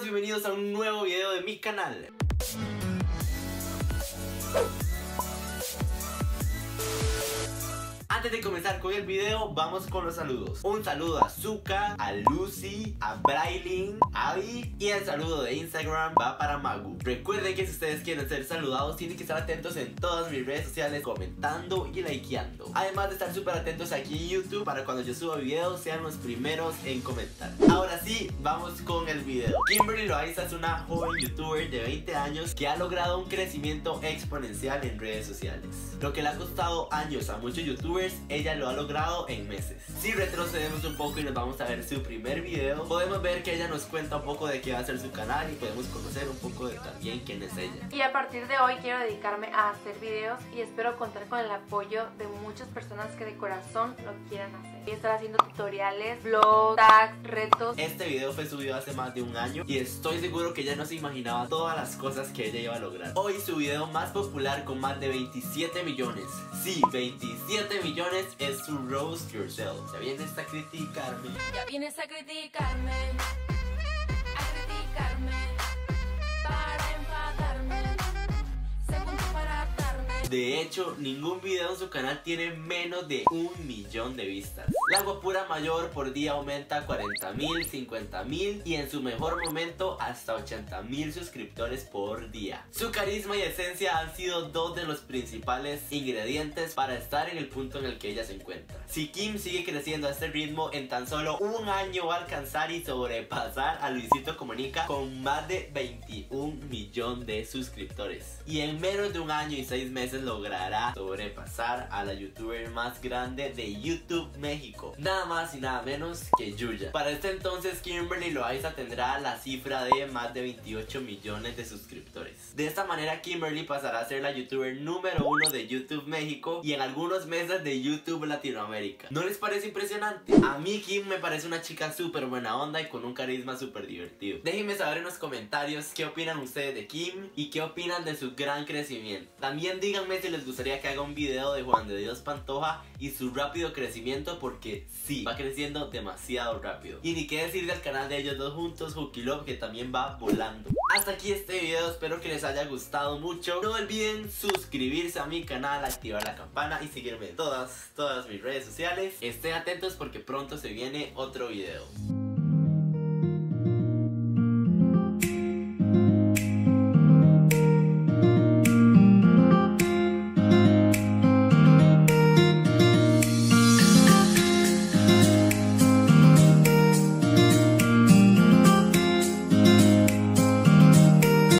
bienvenidos a un nuevo video de mi canal. Antes de comenzar con el video, vamos con los saludos. Un saludo a Zuka, a Lucy, a Brailin, a Abby y el saludo de Instagram va para Magu. Recuerden que si ustedes quieren ser saludados, tienen que estar atentos en todas mis redes sociales, comentando y likeando. Además de estar súper atentos aquí en YouTube para cuando yo suba videos sean los primeros en comentar. Ahora vamos con el video. Kimberly Loaiza es una joven youtuber de 20 años que ha logrado un crecimiento exponencial en redes sociales. Lo que le ha costado años a muchos youtubers ella lo ha logrado en meses. Si retrocedemos un poco y nos vamos a ver su primer video, podemos ver que ella nos cuenta un poco de qué va a ser su canal y podemos conocer un poco de también quién es ella. Y a partir de hoy quiero dedicarme a hacer videos y espero contar con el apoyo de muchas personas que de corazón lo quieran hacer. Y estar haciendo tutoriales, vlogs, tags, retos. Este video fue subido hace más de un año y estoy seguro que ella no se imaginaba todas las cosas que ella iba a lograr. Hoy su video más popular con más de 27 millones. Sí, 27 millones es su roast yourself. Ya vienes a criticarme. Ya vienes a criticarme. De hecho, ningún video en su canal tiene menos de un millón de vistas. La guapura mayor por día aumenta a 40 mil, 50 mil y en su mejor momento hasta 80 mil suscriptores por día. Su carisma y esencia han sido dos de los principales ingredientes para estar en el punto en el que ella se encuentra. Si Kim sigue creciendo a este ritmo, en tan solo un año va a alcanzar y sobrepasar a Luisito Comunica con más de 21 millón de suscriptores. Y en menos de un año y seis meses logrará sobrepasar a la youtuber más grande de YouTube México. Nada más y nada menos que Yuya. Para este entonces Kimberly Loaiza tendrá la cifra de más de 28 millones de suscriptores. De esta manera Kimberly pasará a ser la youtuber número uno de YouTube México y en algunos meses de YouTube Latinoamérica. ¿No les parece impresionante? A mí Kim me parece una chica súper buena onda y con un carisma súper divertido. Déjenme saber en los comentarios qué opinan ustedes de Kim y qué opinan de su gran crecimiento. También les gustaría que haga un video de Juan de Dios Pantoja y su rápido crecimiento porque sí, va creciendo demasiado rápido. Y ni qué decir del canal de ellos dos juntos, Hooky Love, que también va volando. Hasta aquí este video, espero que les haya gustado mucho. No olviden suscribirse a mi canal, activar la campana y seguirme en todas, todas mis redes sociales. Estén atentos porque pronto se viene otro video.